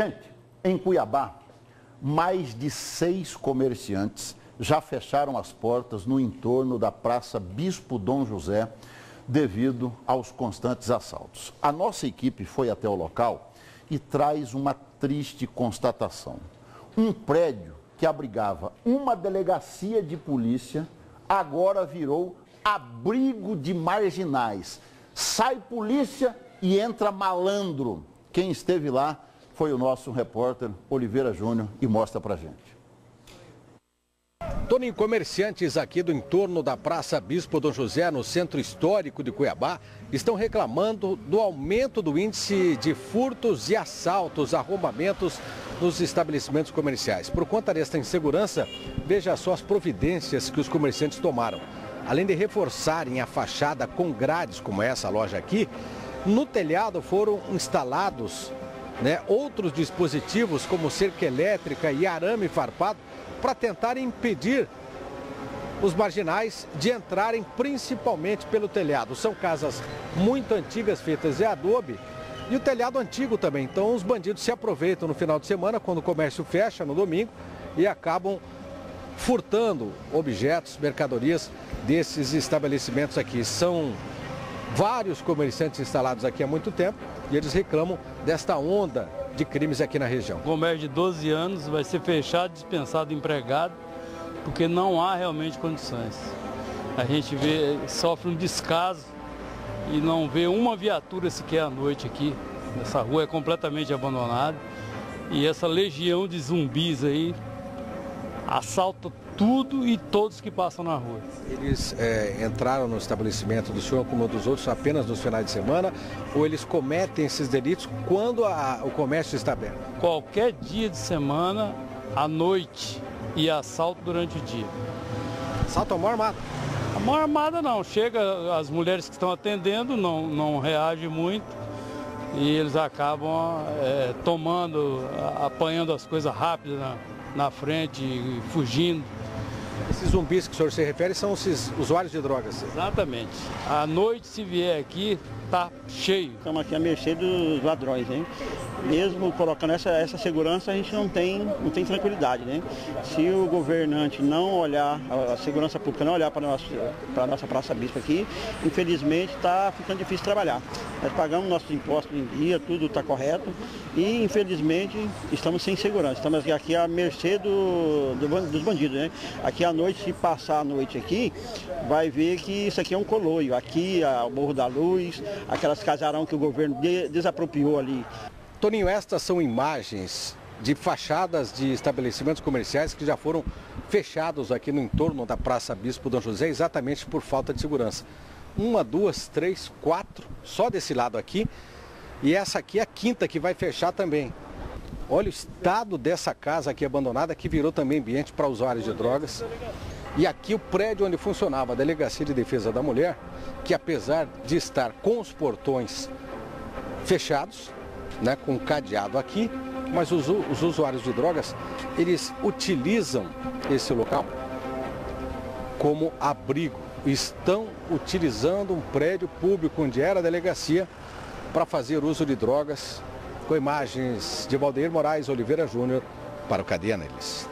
Gente, em Cuiabá, mais de seis comerciantes já fecharam as portas no entorno da Praça Bispo Dom José devido aos constantes assaltos. A nossa equipe foi até o local e traz uma triste constatação. Um prédio que abrigava uma delegacia de polícia agora virou abrigo de marginais. Sai polícia e entra malandro. Quem esteve lá foi o nosso repórter Oliveira Júnior e mostra pra gente. Toninho, comerciantes aqui do entorno da Praça Bispo Dom José, no centro histórico de Cuiabá, estão reclamando do aumento do índice de furtos e assaltos, arrombamentos nos estabelecimentos comerciais. Por conta desta insegurança, veja só as providências que os comerciantes tomaram. Além de reforçarem a fachada com grades, como essa loja aqui, no telhado foram instalados né, outros dispositivos, como cerca elétrica e arame farpado, para tentar impedir os marginais de entrarem principalmente pelo telhado. São casas muito antigas, feitas de adobe, e o telhado antigo também. Então os bandidos se aproveitam no final de semana, quando o comércio fecha no domingo, e acabam furtando objetos, mercadorias desses estabelecimentos aqui. São vários comerciantes instalados aqui há muito tempo e eles reclamam desta onda de crimes aqui na região. O comércio de 12 anos vai ser fechado, dispensado empregado, porque não há realmente condições. A gente vê, sofre um descaso e não vê uma viatura sequer à noite aqui. Essa rua é completamente abandonada e essa legião de zumbis aí assalta tudo e todos que passam na rua. Eles é, entraram no estabelecimento do senhor como dos outros apenas nos finais de semana ou eles cometem esses delitos quando a, o comércio está aberto? Qualquer dia de semana, à noite e assalto durante o dia. Assalto a mão armada? A mão armada não, chega, as mulheres que estão atendendo não, não reagem muito e eles acabam é, tomando, apanhando as coisas rápidas na, na frente, fugindo. Esses zumbis que o senhor se refere são esses usuários de drogas? Exatamente. À noite, se vier aqui, tá cheio. Estamos aqui à mercê dos ladrões, hein? Mesmo colocando essa, essa segurança, a gente não tem, não tem tranquilidade, né? Se o governante não olhar, a segurança pública não olhar para a nossa, nossa Praça Bispo aqui, infelizmente está ficando difícil trabalhar. Nós pagamos nossos impostos em dia, tudo está correto e infelizmente estamos sem segurança. Estamos aqui à mercê do, do, dos bandidos, né? Aqui à noite, se passar a noite aqui, vai ver que isso aqui é um coloio. Aqui, o Morro da Luz, aquelas casarão que o governo desapropriou ali. Toninho, estas são imagens de fachadas de estabelecimentos comerciais que já foram fechados aqui no entorno da Praça Bispo Dom José, exatamente por falta de segurança. Uma, duas, três, quatro, só desse lado aqui. E essa aqui é a quinta que vai fechar também. Olha o estado dessa casa aqui abandonada, que virou também ambiente para usuários de drogas. E aqui o prédio onde funcionava a Delegacia de Defesa da Mulher, que apesar de estar com os portões fechados, né, com cadeado aqui, mas os, os usuários de drogas, eles utilizam esse local como abrigo. Estão utilizando um prédio público onde era a delegacia para fazer uso de drogas, com imagens de Valdeir Moraes Oliveira Júnior para o Cadeia Neles.